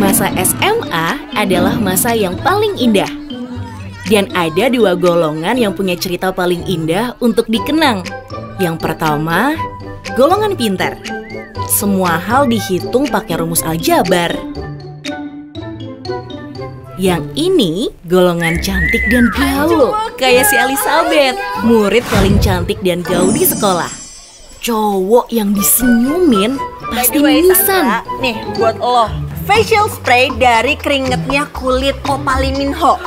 Masa SMA adalah masa yang paling indah. Dan ada dua golongan yang punya cerita paling indah untuk dikenang. Yang pertama, golongan pintar. Semua hal dihitung pakai rumus aljabar. Yang ini golongan cantik dan gaul, kayak si Elizabeth, murid paling cantik dan gaul di sekolah. Cowok yang disenyumin pasti mimisan. Sandra, nih buat lo facial spray dari keringetnya kulit Opali Minho.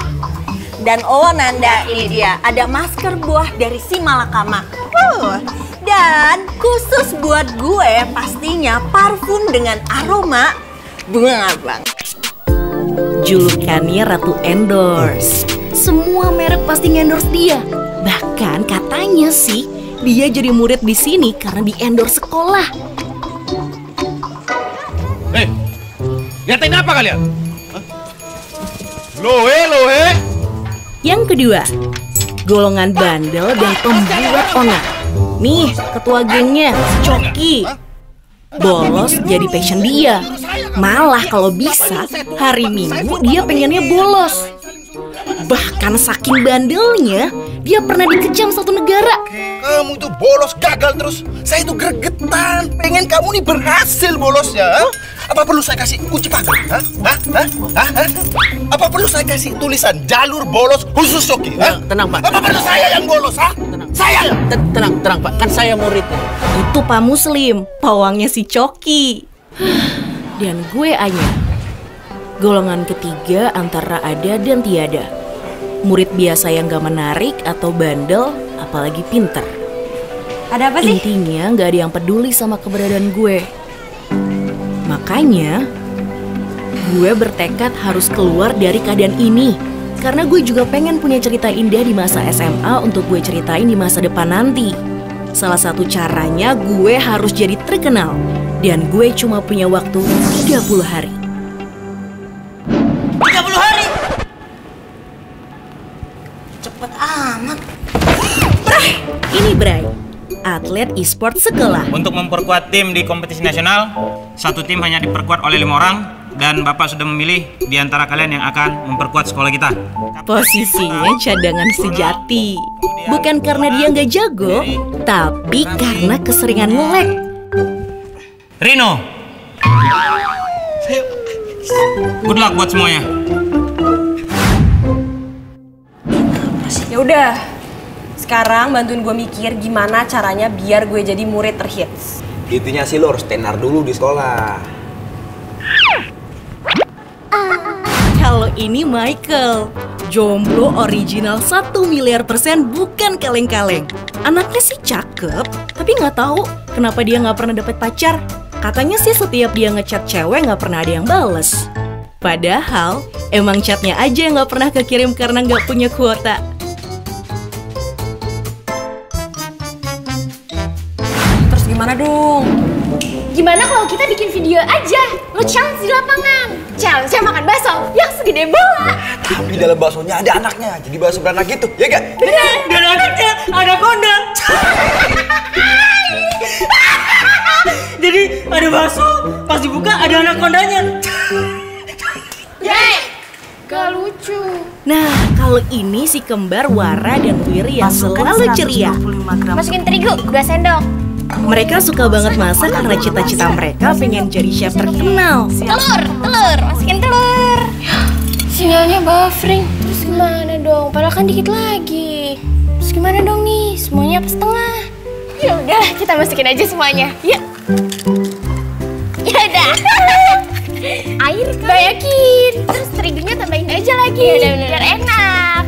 Dan lo Nanda ini dia ada masker buah dari si Malakama. Uh, dan khusus buat gue pastinya parfum dengan aroma bunga abang. Julukannya Ratu Endorse. Semua merek pasti endorse dia. Bahkan katanya sih dia jadi murid di sini karena di endorse sekolah. Hei, liatin apa kalian? Hah? Lohe, lohe. Yang kedua, golongan bandel dan pembuat onar. Nih, ketua gengnya, Coki. Bolos jadi passion dia. Malah kalau bisa, hari Minggu dia pengennya bolos. Bahkan saking bandelnya, dia pernah dikecam satu negara. Kamu itu bolos gagal terus. Saya itu gregetan. Pengen kamu nih berhasil bolosnya. Apa perlu saya kasih kunci pagar? Hah? Hah? Hah? Hah? Hah? Apa perlu saya kasih tulisan jalur bolos khusus Soki? Hah? Tenang, Pak. Apa perlu saya yang bolos? Hah? Saya yang Ten- Tenang, tenang Pak, kan saya muridnya. Itu Pak Muslim, pawangnya si Coki. Dan gue Anya. Golongan ketiga antara ada dan tiada. Murid biasa yang gak menarik atau bandel, apalagi pinter. Ada apa Intinya gak ada yang peduli sama keberadaan gue. Makanya, gue bertekad harus keluar dari keadaan ini. Karena gue juga pengen punya cerita indah di masa SMA untuk gue ceritain di masa depan nanti. Salah satu caranya gue harus jadi terkenal. Dan gue cuma punya waktu 30 hari. 30 hari. Cepet amat. Ini Bray, atlet e-sport sekolah. Untuk memperkuat tim di kompetisi nasional, satu tim hanya diperkuat oleh lima orang dan Bapak sudah memilih di antara kalian yang akan memperkuat sekolah kita. Posisinya cadangan sejati. Bukan karena dia nggak jago, tapi karena keseringan nge-lag. Rino. Good luck buat semuanya. Ya udah. Sekarang bantuin gue mikir gimana caranya biar gue jadi murid terhits. Intinya sih lo harus tenar dulu di sekolah. Kalau ini Michael, jomblo original 1 miliar persen bukan kaleng-kaleng. Anaknya sih cakep, tapi nggak tahu kenapa dia nggak pernah dapet pacar. Katanya sih setiap dia ngechat cewek nggak pernah ada yang bales. Padahal emang chatnya aja yang nggak pernah kekirim karena nggak punya kuota. Gimana kalau kita bikin video aja? Lo challenge di lapangan. Challenge makan bakso yang segede bola. Tapi dalam baksonya ada anaknya, jadi bakso beranak gitu, ya gak? Dan anaknya ada konda. Jadi ada bakso, pas dibuka ada anak kondanya. Gak lucu. Nah, kalau ini si kembar Wara dan Wiri yang selalu ceria. Masukin terigu 2 sendok. Mereka suka banget masak karena cita-cita mereka pengen jadi chef terkenal. Telur, telur, masukin telur. Sinyalnya buffering. Terus gimana dong? Padahal kan dikit lagi. Terus gimana dong nih? Semuanya apa setengah? Ya udah, kita masukin aja semuanya. Yuk. Ya udah. Air banyakin. Terus terigunya tambahin aja lagi. Ya udah, biar enak.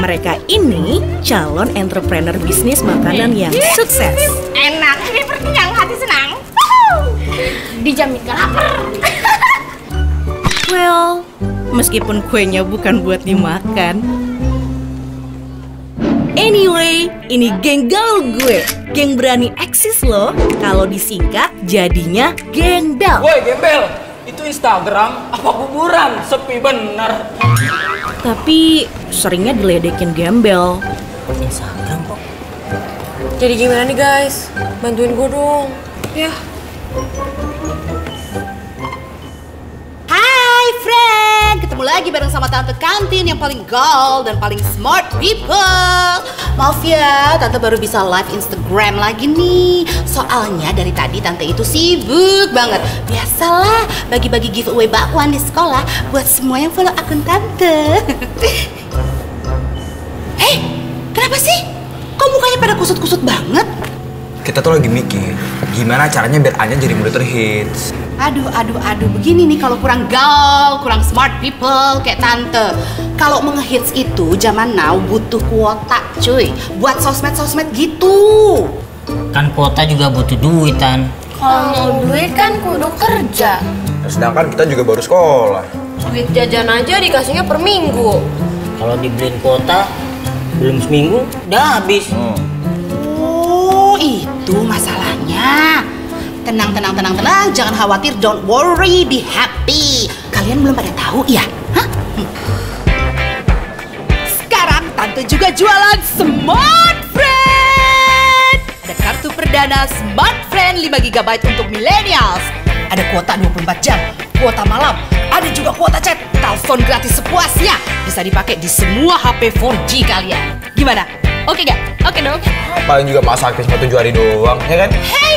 Mereka ini calon entrepreneur bisnis makanan yang sukses. Enak, ini perkenyang hati senang. Dijamin gak lapar. Well, meskipun kuenya bukan buat dimakan. Anyway, ini geng gaul gue. Geng berani eksis loh. Kalau disingkat jadinya geng bel. Woi gembel, itu Instagram apa kuburan? Sepi bener. Tapi seringnya diledekin gembel. Jadi gimana nih guys? Bantuin gue dong. Ya. Lagi bareng sama tante kantin yang paling gaul dan paling smart people. Maaf ya, tante baru bisa live Instagram lagi nih. Soalnya dari tadi tante itu sibuk banget. Biasalah bagi-bagi giveaway bakwan di sekolah buat semua yang follow akun tante. Hei, kenapa sih? Kok mukanya pada kusut-kusut banget? Kita tuh lagi mikir gimana caranya biar Anya jadi murid terhits. Aduh, aduh, aduh. Begini nih kalau kurang gaul, kurang smart people kayak tante. Kalau mengehits itu zaman now butuh kuota, cuy. Buat sosmed-sosmed gitu. Kan kuota juga butuh duit, Tan. Kalau mau duit kan kudu kerja. Sedangkan kita juga baru sekolah. Duit jajan aja dikasihnya per minggu. Kalau dibeliin kuota, belum seminggu, udah habis. Oh, itu masalahnya. Tenang, tenang, tenang, tenang. Jangan khawatir, don't worry, be happy. Kalian belum pada tahu ya? Hah? Hmm. Sekarang Tante juga jualan Smart Friend. Ada kartu perdana Smart Friend 5 GB untuk millennials. Ada kuota 24 jam, kuota malam, ada juga kuota chat, telepon gratis sepuasnya. Bisa dipakai di semua HP 4G kalian. Gimana? Oke gak? Oke dong. Paling juga masa aktif cuma 7 hari doang, ya kan? Hey,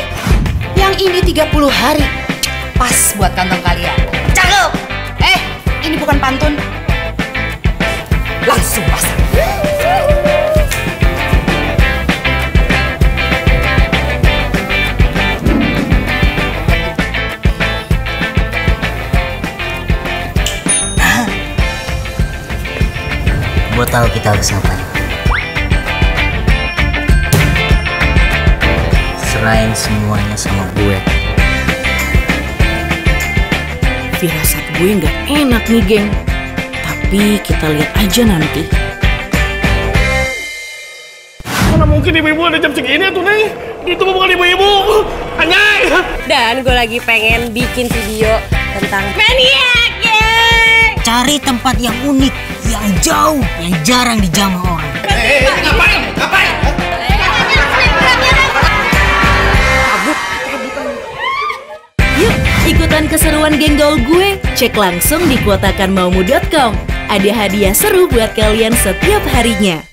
yang ini 30 hari. Pas buat kantong kalian. Cakep. Eh, ini bukan pantun. Langsung pasang. Gue tahu kita harus ngapain. Serahin semuanya sama gue. Firasat gue nggak enak nih, geng. Tapi kita lihat aja nanti. Mana mungkin ibu-ibu ada jam segini tuh, Neng? Itu bukan ibu-ibu. Anyai! Dan gue lagi pengen bikin video tentang maniak, yeay! Cari tempat yang unik, yang jauh, yang jarang dijamah orang. Ngapain? Ngapain? Keseruan geng gaul gue. Cek langsung di kuotakanmaumu.com. Ada hadiah seru buat kalian setiap harinya.